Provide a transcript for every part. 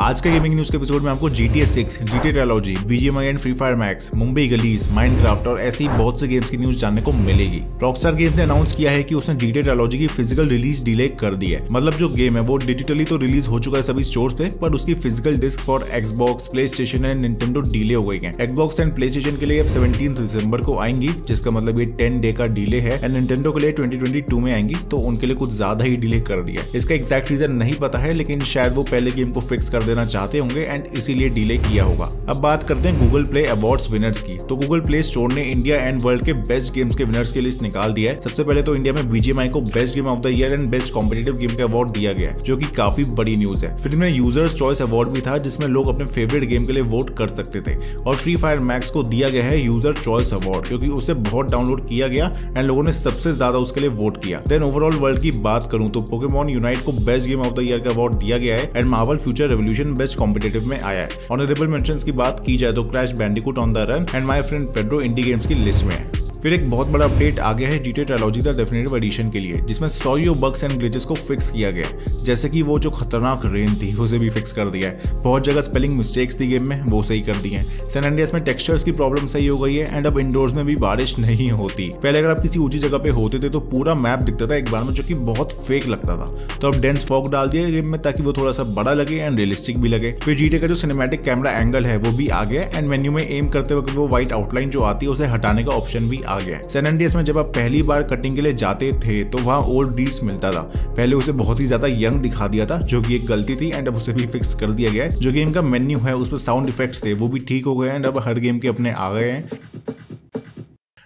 आज का gaming news के एपिसोड में आपको G T S six T BGMI and free fire max Mumbai gullies Minecraft और ऐसी बहुत से गेम्स की न्यूज़ जानने को मिलेगी। रॉकस्टार गेम्स ने अनाउंस किया है कि उसने टी ट्रेलॉजी की फ़िज़िकल रिलीज़ डिले कर दी है। मतलब जो गेम है, वो डिजिटली तो रिलीज़ हो चुका है सभी स्टोर पे पर उसकी physical disc for Xbox PlayStation and Nintendo delay हो गई है। एक्सबॉक्स एंड प्ले स्टेशन के लिए अब सेवनटीन दिसंबर को आएँगी, जिसका मतलब ये टेन डे का डिले है एंड निंटेंडो के लिए ट्वेंटी में आएँगी तो उनके लिए कुछ ज़्यादा ही डिले कर दिया इसका एक्जैक्ट रीजन नहीं पता है, लेकिन शायद वो पहले गेम को फिक्स कर देना चाहते होंगे एंड इसीलिए डिले किया होगा। अब बात करते हैं गूगल प्ले अवार्ड्स विनर्स की। तो गूगल प्ले स्टोर ने इंडिया एंड वर्ल्ड के बेस्ट गेम्स के विनर्स की लिस्ट निकाल दिया है। सबसे पहले तो इंडिया में बीजीएमआई को best game of the year and best competitive game का अवार्ड दिया गया जो की काफ़ी बड़ी न्यूज़ है। फिर इनमें यूज़र्स चॉइस अवार्ड भी था, जिसमें लोग अपने फेवरेट गेम के लिए वोट कर सकते थे। और फ्री फायर मैक्स को दिया गया है यूज़र चॉइस अवार्ड क्योंकि उसे बहुत डाउनलोड किया गया एंड लोगों ने सबसे ज़्यादा उसके लिए वोट किया। देन ओवरऑल वर्ल्ड की बात करूँ तो पोकेमोन यूनाइट को best game of the year का अवार्ड दिया गया है and Marvel Future Revolution best competitive में आया है। ऑनरेबल मेंशन की बात की जाए तो Crash Bandicoot on the run and my friend Pedro indie games की लिस्ट में है। फिर एक बहुत बड़ा अपडेट आ गया है GTA trilogy the definitive edition के लिए, जिसमें सौ यो बग्स एंड ग्लिचेस को फिक्स किया गया जैसे कि वो जो खतरनाक रेन थी, उसे भी फिक्स कर दिया है। बहुत जगह स्पेलिंग मिस्टेक्स थी गेम में, वो सही कर दी है। सैन एंडियास में टेक्सचर्स की प्रॉब्लम सही हो गई है एंड अब इंडोर्स में भी बारिश नहीं होती। पहले अगर आप किसी ऊँची जगह पे होते थे तो पूरा मैप दिखता था एक बार में, जो कि बहुत फेक लगता था। तो अब डेंस फॉग डाल दिया गेम में, ताकि वो थोड़ा सा बड़ा लगे एंड रियलिस्टिक भी लगे। फिर जीटे का जो सिनेमेटिक कैमरा एंगल है, वो भी आ गया एंड मेन्यू में एम करते वक्त वो व्हाइट आउटलाइन जो आती है, उसे हटाने का ऑप्शन भी आ गया। है सैन एंडियास में जब आप पहली बार कटिंग के लिए जाते थे तो वहाँ ओल्ड डीस मिलता था। पहले उसे बहुत ही ज़्यादा यंग दिखा दिया था, जो कि एक गलती थी एंड अब उसे भी फिक्स कर दिया गया है, जो गेम का मेन्यू है, उस पर साउंड इफेक्ट्स थे, वो भी ठीक हो गए एंड अब हर गेम के अपने आ गए हैं।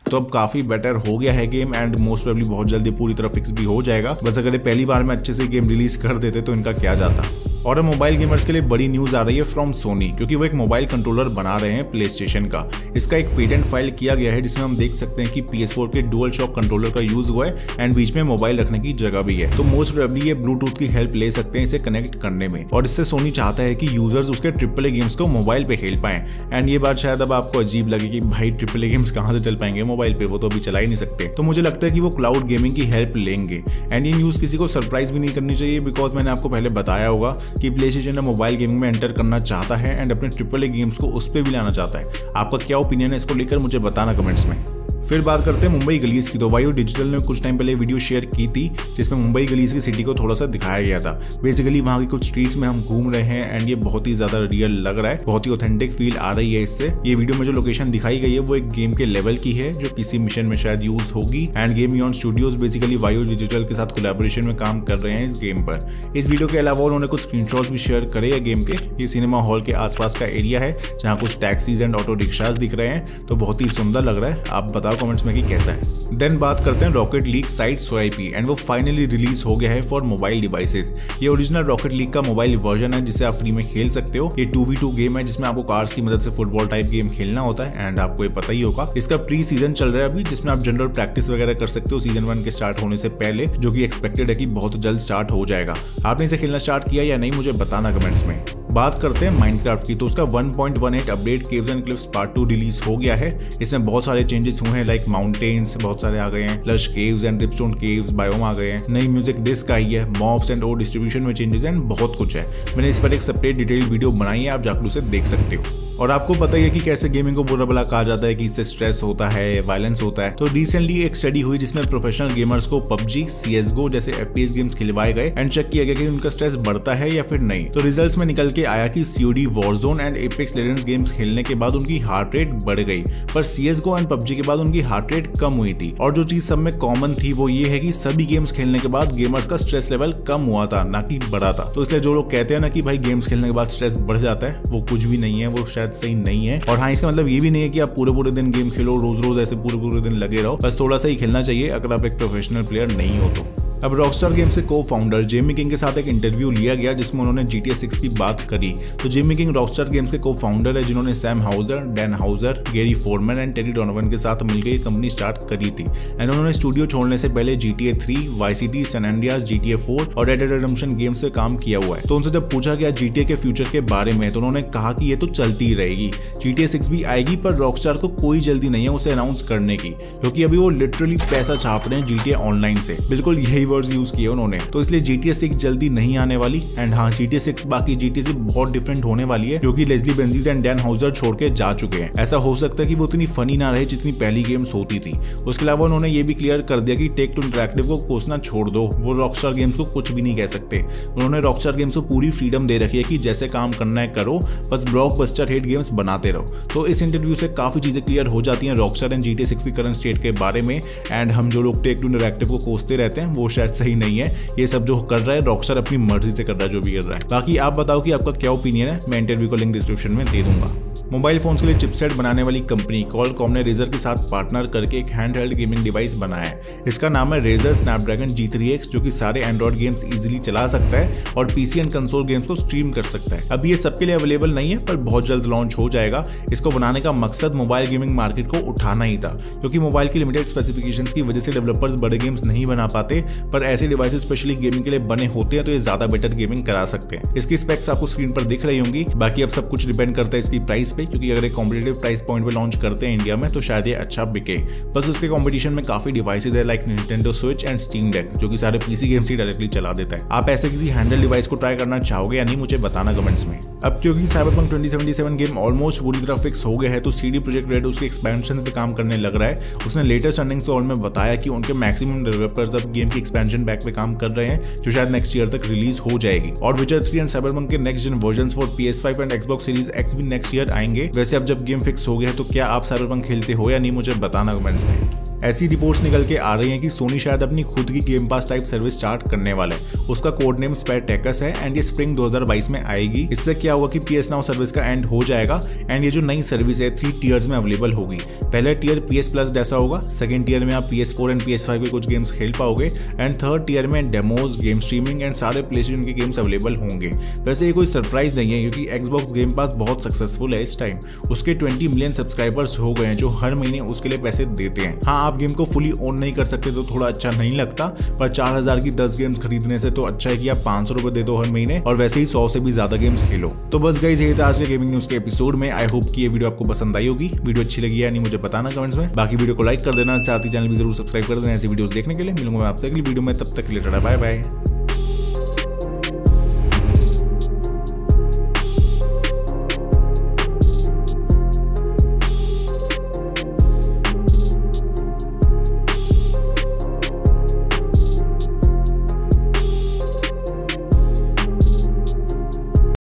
तो अब काफ़ी बेटर हो गया है गेम एंड मोस्ट प्रोबेबली बहुत जल्दी पूरी तरह फिक्स भी हो जाएगा। बस अगर ये पहली बार में अच्छे से गेम रिलीज़ कर देते तो इनका क्या जाता? और मोबाइल गेमर्स के लिए बड़ी न्यूज़ आ रही है फ्रॉम सोनी क्योंकि वो एक मोबाइल कंट्रोलर बना रहे हैं प्ले का। इसका एक पेटेंट फ़ाइल किया गया है, जिसमें हम देख सकते हैं कि पी के डुअल शॉक कंट्रोलर का यूज़ हुआ है एंड बीच में मोबाइल रखने की जगह भी है। तो मोस्ट प्रोबेबली ये ब्लूटूथ की हेल्प ले सकते हैं इसे कनेक्ट करने में। और इससे सोनी चाहता है कि यूज़र्स उसके ट्रिपल ए गेम्स को मोबाइल पे खेल पाए। एंड ये बात शायद अब आपको अजीब लगे कि भाई ट्रिपल ए गेम्स कहाँ से चल पाएँगे मोबाइल पे? वो तो अभी चला ही नहीं सकते। तो मुझे लगता है कि वो क्लाउड गेमिंग की हेल्प लेंगे। एंड ये न्यूज़ किसी को सरप्राइज़ भी नहीं करनी चाहिए बिकॉज़ मैंने आपको पहले बताया होगा कि प्ले स्टेशन मोबाइल गेमिंग में एंटर करना चाहता है एंड अपने ट्रिपल ए गेम्स को उस पर भी लाना चाहता है। आपका क्या ओपिनियन है? इसको लेकर मुझे बताना कमेंट्स में। फिर बात करते हैं मुंबई गलीज की। तो वायु डिजिटल ने कुछ टाइम पहले वीडियो शेयर की थी, जिसमें मुंबई गलीज की सिटी को थोड़ा सा दिखाया गया था। बेसिकली वहाँ की कुछ स्ट्रीट्स में हम घूम रहे हैं एंड ये बहुत ही ज़्यादा रियल लग रहा है, बहुत ही ऑथेंटिक फील आ रही है इससे। ये वीडियो में जो लोकेशन दिखाई गई है, वो एक गेम के लेवल की है, जो किसी मिशन में शायद यूज़ होगी। एंड गेम यून स्टूडियोज बेसिकली वायु डिजिटल के साथ कोलेबोरेशन में काम कर रहे हैं इस गेम पर। इस वीडियो के अलावा उन्होंने कुछ स्क्रीन भी शेयर करे हैं गेम के। ये सिनेमा हॉल के आसपास का एरिया है, जहाँ कुछ टैक्सीज एंड ऑटो रिक्शाज दिख रहे हैं। तो बहुत ही सुंदर लग रहा है, आप बताओ कमेंट्स में कि कैसा है। देन बात करते हैं Rocket League Sideswipe and वो फाइनली रिलीज़ हो गया है फॉर मोबाइल डिवाइसेस ये ओरिजिनल रॉकेट लीग का मोबाइल वर्जन है, जिसे आप फ्री में खेल सकते हो। ये टू वी टू गेम है, जिसमें आपको कार्स की मदद से फुटबॉल टाइप गेम खेलना होता है एंड आपको ये पता ही होगा। इसका प्री सीज़न चल रहा है अभी, जिसमें आप जनरल प्रैक्टिस वगैरह कर सकते हो सीज़न वन के स्टार्ट होने से पहले, जो कि एक्सपेक्टेड है कि बहुत जल्द स्टार्ट हो जाएगा। आपने इसे खेलना स्टार्ट किया या नहीं, मुझे बताना कमेंट्स में। बात करते हैं माइनक्राफ्ट की तो उसका 1.18 update caves and cliffs part two release हो गया है। इसमें बहुत सारे चेंजेस हुए हैं लाइक माउंटेन्स बहुत सारे आ गए हैं lush caves and dripstone caves biome आ गए हैं, नई म्यूज़िक डिस्क आई है मॉब्स एंड और डिस्ट्रीब्यूशन में चेंजेस एंड बहुत कुछ है। मैंने इस पर एक सेपरेट डिटेल वीडियो बनाई है, आप जाकर उसे देख सकते हो। और आपको पता ही है कि कैसे गेमिंग को बुरा भला कहा जाता है कि इससे स्ट्रेस होता है वायलेंस होता है। तो रिसेंटली एक स्टडी हुई जिसमें प्रोफेशनल गेमर्स को पबजी सीएसगो जैसे एफपीएस गेम्स खिलवाए गए एंड चेक किया गया कि उनका स्ट्रेस बढ़ता है या फिर नहीं। तो रिजल्ट्स में निकल के आया कि COD Warzone and Apex Legends games खेलने के बाद उनकी हार्ट रेट बढ़ गई। पर सीएसगो एंड पबजी के बाद उनकी हार्ट रेट कम हुई थी। और जो चीज़ सब में कॉमन थी वो ये है कि सभी गेम्स खेलने के बाद गेमर्स का स्ट्रेस लेवल कम हुआ था, ना कि बढ़ा था। तो इसलिए जो लोग कहते हैं ना कि भाई गेम्स खेलने के बाद स्ट्रेस बढ़ जाता है, वो कुछ भी नहीं है, वो शायद सही नहीं है। और हाँ इसका मतलब ये भी नहीं है कि आप पूरे पूरे दिन गेम खेलो, रोज रोज ऐसे पूरे पूरे दिन लगे रहो। बस थोड़ा सा ही खेलना चाहिए, अगर आप एक प्रोफेशनल प्लेयर नहीं हो तो। अब रॉकस्टार गेम से को फाउंडर जेमी किंग के साथ एक इंटरव्यू लिया गया जिसमें उन्होंने जी टी की बात करी। तो जेमी किंग रॉकस्टार गेम्स के को फाउंडर है, जिन्होंने Sam Houser Dan Houser Gerry Foreman and Terry Donovan के साथ मिलकर ये कंपनी स्टार्ट करी थी। एंड उन्होंने स्टूडियो छोड़ने से पहले G T A three vice city सन सैन जी टी ए फोर और रेड रिडम्पशन गेम से काम किया हुआ है। तो उनसे जब पूछा गया जी टी ए के फ्यूचर के बारे में तो उन्होंने कहा कि ये तो चलती ही रहेगी। जी टी ए सिक्स भी आएगी, पर रॉकस्टार को कोई जल्दी नहीं है उसे अनाउंस करने की, क्योंकि अभी वो लिटरली पैसा छाप रहे हैं जी टी ए ऑनलाइन से। बिल्कुल यही वर्ड यूज़ किए उन्होंने। तो इसलिए जी टी सिक्स जल्दी नहीं आने वाली। एंड हाँ जी टी सिक्स बाकी जी टी बहुत डिफरेंट होने वाली है क्योंकि Leslie Benzies and Dan Houser छोड़ के जा चुके हैं। ऐसा हो सकता है कि वो उतनी फनी ना रहे जितनी पहली गेम्स होती थी। उसके अलावा उन्होंने ये भी क्लियर कर दिया कि टेक टू इंटरेक्टिव को कोसना छोड़ दो। वो रॉकस्टार गेम्स को कुछ भी नहीं कह सकते। उन्होंने रॉकस्टार गेम्स को पूरी फ्रीडम दे रखी है कि जैसे काम करना है करो, बस ब्लॉक बस्टर हिट गेम्स बनाते रहो। तो इस इंटरव्यू से काफ़ी चीज़ें क्लियर हो जाती हैं Rockstar and G T six की करंट स्टेट के बारे में। एंड हम जो लोग टेक टू इंटरेक्टिव को कोसते रहते हैं, वो शायद सही नहीं है। ये सब जो कर रहा है रॉकस्टार अपनी मर्ज़ी से कर रहा है, जो भी कर रहा है। बाकी आप बताओ कि आपका क्या ओपिनियन है? मैं इंटरव्यू को लिंक डिस्क्रिप्शन में दे दूँगा। मोबाइल फोन्स के लिए चिपसेट बनाने वाली कंपनी कॉलकॉम ने रेजर के साथ पार्टनर करके एक हैंड हेल्ड गेमिंग डिवाइस बनाया है। इसका नाम है Razer Snapdragon G three X जो कि सारे एंड्रॉइड गेम्स इजीली चला सकता है और पीसी एंड कंसोल गेम्स को स्ट्रीम कर सकता है। अब ये सबके लिए अवेलेबल नहीं है, पर बहुत जल्द लॉन्च हो जाएगा। इसको बनाने का मकसद मोबाइल गेमिंग मार्केट को उठाना ही था, क्योंकि मोबाइल की लिमिटेड स्पेसिफिकेशंस की वजह से डेवलपर्स बड़े गेम्स नहीं बना पाते, पर ऐसे डिवाइसेस स्पेशली गेमिंग के लिए बने होते हैं तो ये ज़्यादा बेटर गेमिंग करा सकते हैं। इसकी स्पेक्स आपको स्क्रीन पर दिख रही होंगी। बाकी अब सब कुछ डिपेंड करता है इसकी प्राइस पे, क्योंकि अगर एक कॉम्पिटेटिव प्राइस पॉइंट पे लॉन्च करते हैं इंडिया में तो शायद ये अच्छा बिके। बस उसके कॉम्पिटिशन में काफ़ी डिवाइसेज है like Nintendo Switch and Steam Deck जो कि सारे पीसी गेम्स ही डायरेक्टली चला देता है। आप ऐसे किसी हैंडल डिवाइस को ट्राई करना चाहोगे या नहीं, मुझे बताना कमेंट्स में। अब क्योंकि साइबरपंक 2077 गेम ऑलमोस्ट पूरी तरह फिक्स हो गया है तो सीडी प्रोजेक्ट रेड उसके एक्सपेंशन पे काम करने लग रहा है। उसने लेटेस्ट अर्निंग्स कॉल में बताया कि उनके मैक्सिमम डेवलपर्स अब गेम की एक्सपेंशन बैक पे काम कर रहे हैं, जो शायद नेक्स्ट ईयर तक रिलीज़ हो जाएगी। और विचर 3 एंड साइबरपंक के next gen version for PS5 and Xbox Series X भी नेक्स्ट ईयर आएँगे। वैसे अब जब गेम फिक्स हो गया है तो क्या आप साइबरपंक खेलते हो या नहीं, मुझे बताना कमेंट्स में। ऐसी रिपोर्ट्स निकल के आ रही हैं कि सोनी शायद अपनी खुद की game pass type service start करने वाला है। उसका कोड नेम स्पेयर टेकस है एंड ये स्प्रिंग 2022 में आएगी। इससे क्या होगा कि पी नाउ सर्विस का एंड हो जाएगा एंड ये जो नई सर्विस है थ्री टीयर्स में अवेलेबल होगी। पहले टीयर पी एस प्लस जैसा होगा सेकेंड टीयर में आप P S four and P S five के कुछ गेम्स खेल पाओगे एंड थर्ड टीयर में डेमोज गेम स्ट्रीमिंग एंड सारे प्ले स्टेशन के गेम्स अवेलेबल होंगे। वैसे ये कोई सरप्राइज़ नहीं है क्योंकि एक्सबॉक्स गेम पास बहुत सक्सेसफुल है इस टाइम उसके ट्वेंटी मिलियन सब्सक्राइबर्स हो गए हैं जो हर महीने उसके लिए पैसे देते हैं। हाँ आप गेम को फुली ओन नहीं कर सकते तो थोड़ा अच्छा नहीं लगता। पर चार हज़ार की दस गेम्स खरीदने से तो अच्छा है कि आप पाँच सौ दे दो हर महीने और वैसे ही सौ से भी ज़्यादा गेम्स खेलो। तो बस गई यही था आज के गेमिंग न्यूज़ के एपिसोड में। आई होप कि ये वीडियो आपको पसंद आई होगी। वीडियो अच्छी लगी या नहीं मुझे बताना कमेंट्स में। बाकी वीडियो को लाइक कर देना, साथ ही चैनल भी ज़रूर सब्सक्राइब कर देना ऐसी वीडियो देखने के लिए। मिलूँगा मैं आपसे अगली वीडियो में, तब तक के लिए बाय बाय